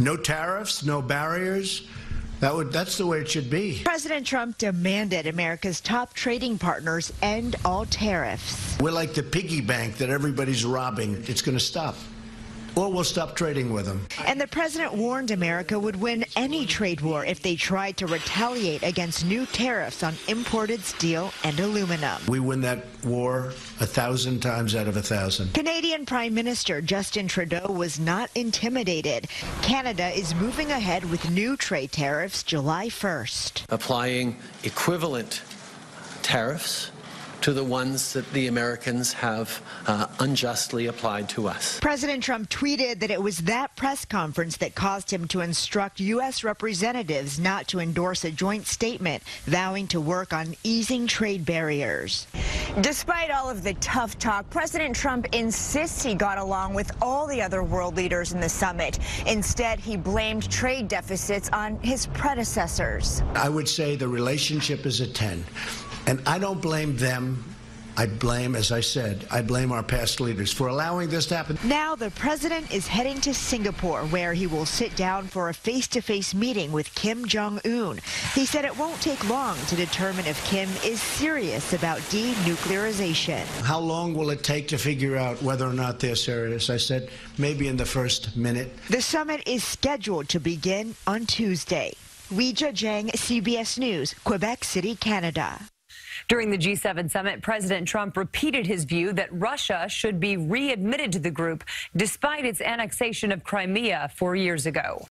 No tariffs, no barriers. That would, that's the way it should be. President Trump demanded America's top trading partners end all tariffs. We're like the piggy bank that everybody's robbing. It's going to stop. Or we'll stop trading with them. And the president warned America would win any trade war if they tried to retaliate against new tariffs on imported steel and aluminum. We win that war a thousand times out of a thousand. Canadian Prime Minister Justin Trudeau was not intimidated. Canada is moving ahead with new trade tariffs July 1st. Applying equivalent tariffs to the ones that the Americans have uh, unjustly applied to us. President Trump tweeted that it was that press conference that caused him to instruct U.S. representatives not to endorse a joint statement vowing to work on easing trade barriers. Despite all of the tough talk, President Trump insists he got along with all the other world leaders in the summit. Instead, he blamed trade deficits on his predecessors. I would say the relationship is a 10. And I don't blame them. I blame, as I said, I blame our past leaders for allowing this to happen. Now the president is heading to Singapore, where he will sit down for a face-to-face meeting with Kim Jong-un. He said it won't take long to determine if Kim is serious about denuclearization. How long will it take to figure out whether or not they're serious? I said maybe in the first minute. The summit is scheduled to begin on Tuesday. Weijia Jiang, CBS News, Quebec City, Canada. During the G7 summit, President Trump repeated his view that Russia should be readmitted to the group despite its annexation of Crimea four years ago.